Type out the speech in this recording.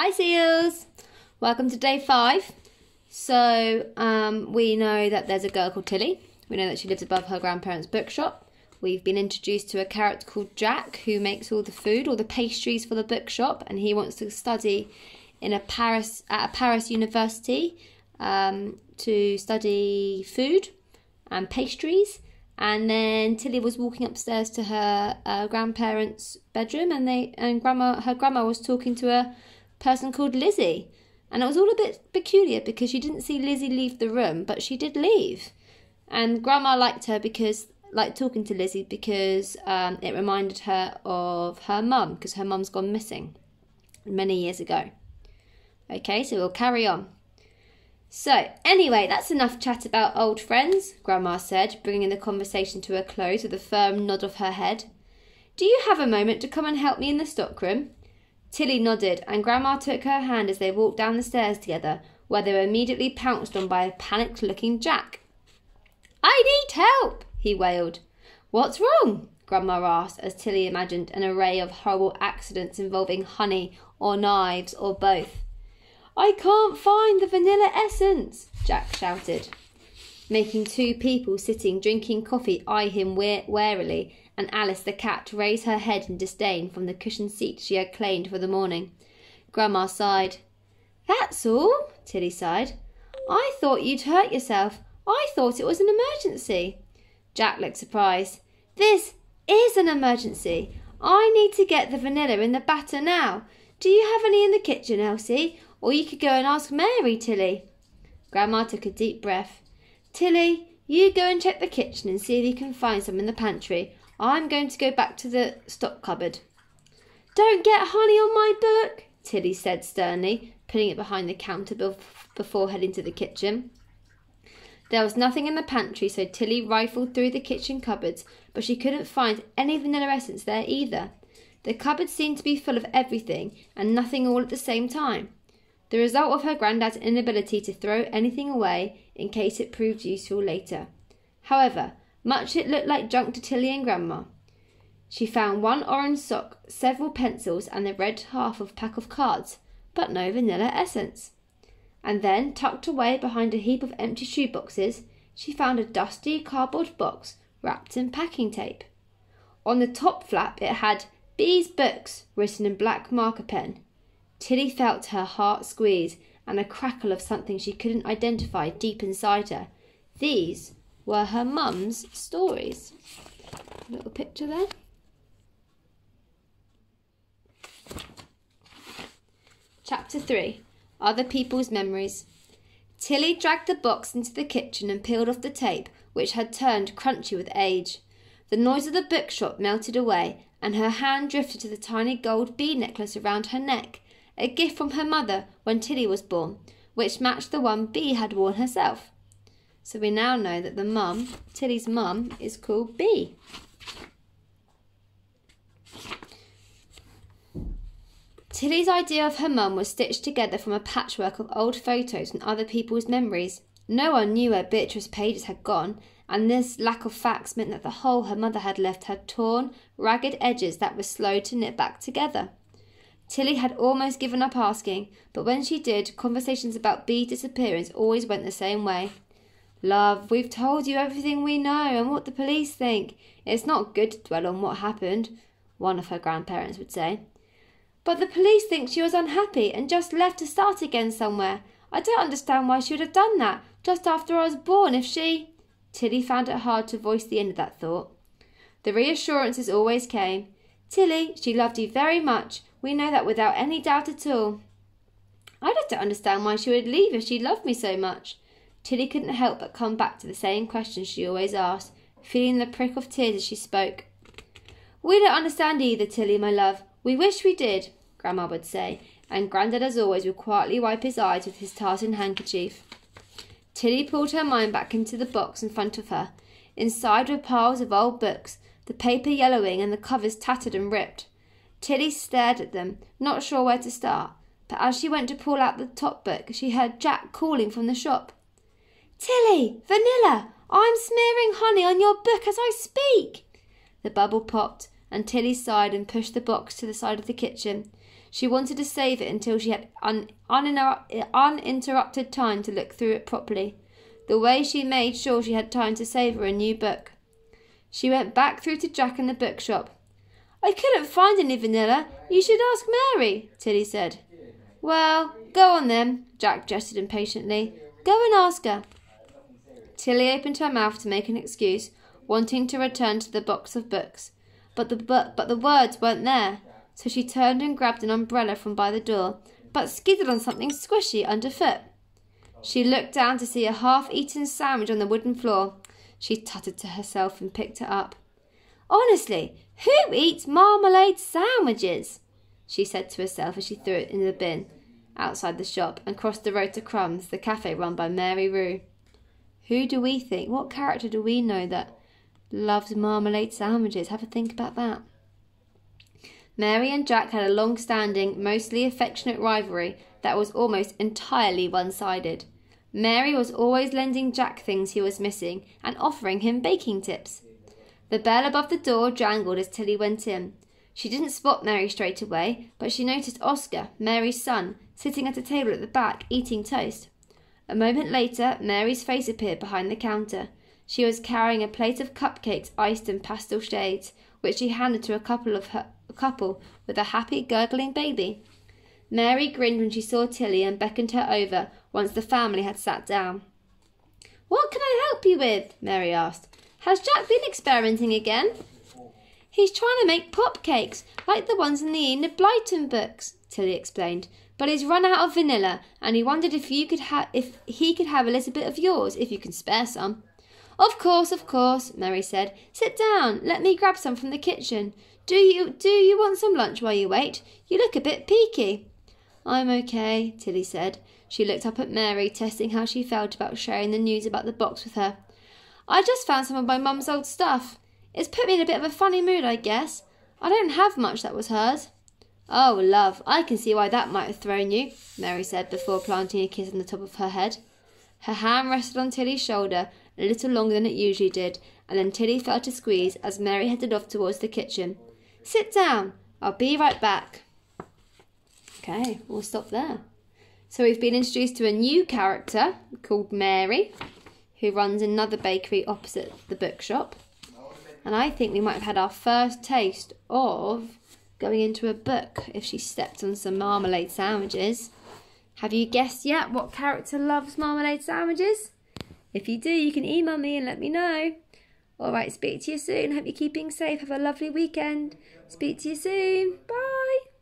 Hi, seals! Welcome to day five. So, um, we know that there's a girl called Tilly. We know that she lives above her grandparents' bookshop. We've been introduced to a character called Jack who makes all the food, all the pastries for the bookshop, and he wants to study in a Paris at a Paris university um, to study food and pastries. And then Tilly was walking upstairs to her uh, grandparents' bedroom, and they and grandma her grandma was talking to a person called Lizzie, and it was all a bit peculiar because she didn't see Lizzie leave the room, but she did leave, and grandma liked her because liked talking to Lizzie because um, it reminded her of her mum because her mum's gone missing many years ago. Okay, so we'll carry on. So, anyway, that's enough chat about old friends, Grandma said, bringing the conversation to a close with a firm nod of her head. Do you have a moment to come and help me in the stockroom? Tilly nodded, and Grandma took her hand as they walked down the stairs together, where they were immediately pounced on by a panicked looking Jack. I need help, he wailed. What's wrong? Grandma asked, as Tilly imagined an array of horrible accidents involving honey or knives or both. I can't find the vanilla essence, Jack shouted, making two people sitting drinking coffee eye him warily, and Alice the cat raise her head in disdain from the cushioned seat she had claimed for the morning. Grandma sighed. That's all, Tilly sighed. I thought you'd hurt yourself. I thought it was an emergency. Jack looked surprised. This is an emergency. I need to get the vanilla in the batter now. Do you have any in the kitchen, Elsie? Or you could go and ask Mary, Tilly. Grandma took a deep breath. Tilly, you go and check the kitchen and see if you can find some in the pantry. I'm going to go back to the stock cupboard. Don't get honey on my book, Tilly said sternly, putting it behind the counter before heading to the kitchen. There was nothing in the pantry, so Tilly rifled through the kitchen cupboards, but she couldn't find any vanilla essence there either. The cupboard seemed to be full of everything and nothing all at the same time the result of her granddad's inability to throw anything away in case it proved useful later. However, much it looked like junk to Tilly and Grandma. She found one orange sock, several pencils, and the red half of a pack of cards, but no vanilla essence. And then, tucked away behind a heap of empty shoe boxes, she found a dusty cardboard box wrapped in packing tape. On the top flap it had B's Books written in black marker pen, Tilly felt her heart squeeze and a crackle of something she couldn't identify deep inside her. These were her mum's stories. A little picture there. Chapter 3 Other People's Memories. Tilly dragged the box into the kitchen and peeled off the tape, which had turned crunchy with age. The noise of the bookshop melted away, and her hand drifted to the tiny gold bead necklace around her neck a gift from her mother when Tilly was born, which matched the one Bee had worn herself. So we now know that the mum, Tilly's mum, is called Bee. Tilly's idea of her mum was stitched together from a patchwork of old photos and other people's memories. No one knew where Beatrice Pages had gone, and this lack of facts meant that the hole her mother had left had torn, ragged edges that were slow to knit back together. Tilly had almost given up asking, but when she did, conversations about Bee's disappearance always went the same way. Love, we've told you everything we know and what the police think. It's not good to dwell on what happened, one of her grandparents would say. But the police think she was unhappy and just left to start again somewhere. I don't understand why she would have done that just after I was born if she. Tilly found it hard to voice the end of that thought. The reassurances always came. Tilly, she loved you very much we know that without any doubt at all. I don't understand why she would leave if she loved me so much. Tilly couldn't help but come back to the same question she always asked, feeling the prick of tears as she spoke. We don't understand either, Tilly, my love. We wish we did, Grandma would say, and Grandad, as always, would quietly wipe his eyes with his tartan handkerchief. Tilly pulled her mind back into the box in front of her. Inside were piles of old books, the paper yellowing and the covers tattered and ripped. Tilly stared at them, not sure where to start, but as she went to pull out the top book, she heard Jack calling from the shop. Tilly! Vanilla! I'm smearing honey on your book as I speak! The bubble popped, and Tilly sighed and pushed the box to the side of the kitchen. She wanted to save it until she had un- uninterrupted time to look through it properly, the way she made sure she had time to savour a new book. She went back through to Jack in the bookshop. I couldn't find any vanilla. You should ask Mary, Tilly said. Well, go on then, Jack gestured impatiently. Go and ask her. Tilly opened her mouth to make an excuse, wanting to return to the box of books, but the but, but the words weren't there. So she turned and grabbed an umbrella from by the door, but skidded on something squishy underfoot. She looked down to see a half-eaten sandwich on the wooden floor. She tutted to herself and picked it up. Honestly, who eats marmalade sandwiches? she said to herself as she threw it in the bin outside the shop and crossed the road to Crumbs, the cafe run by Mary Rue. Who do we think, what character do we know that loves marmalade sandwiches? Have a think about that. Mary and Jack had a long standing, mostly affectionate rivalry that was almost entirely one sided. Mary was always lending Jack things he was missing and offering him baking tips. The bell above the door jangled as Tilly went in. She didn't spot Mary straight away, but she noticed Oscar, Mary's son, sitting at a table at the back eating toast. A moment later, Mary's face appeared behind the counter. She was carrying a plate of cupcakes iced in pastel shades, which she handed to a couple of her a couple with a happy, gurgling baby. Mary grinned when she saw Tilly and beckoned her over once the family had sat down. What can I help you with? Mary asked. Has Jack been experimenting again? He's trying to make pop cakes, like the ones in the Enid Blyton books, Tilly explained. But he's run out of vanilla, and he wondered if you could ha- if he could have a little bit of yours, if you can spare some. Of course, of course, Mary said. Sit down. Let me grab some from the kitchen. Do you do you want some lunch while you wait? You look a bit peaky. I'm okay, Tilly said. She looked up at Mary, testing how she felt about sharing the news about the box with her. I just found some of my mum's old stuff. It's put me in a bit of a funny mood, I guess. I don't have much that was hers. Oh, love, I can see why that might have thrown you, Mary said before planting a kiss on the top of her head. Her hand rested on Tilly's shoulder a little longer than it usually did, and then Tilly felt a squeeze as Mary headed off towards the kitchen. Sit down. I'll be right back. Okay, we'll stop there. So we've been introduced to a new character called Mary, who runs another bakery opposite the bookshop. And I think we might have had our first taste of going into a book if she stepped on some marmalade sandwiches. Have you guessed yet what character loves marmalade sandwiches? If you do, you can email me and let me know. Alright, speak to you soon. Hope you're keeping safe. Have a lovely weekend. Speak to you soon. Bye.